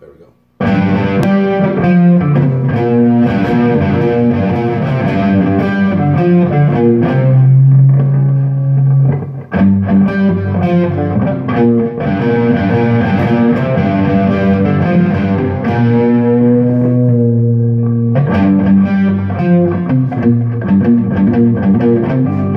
there we go. Thank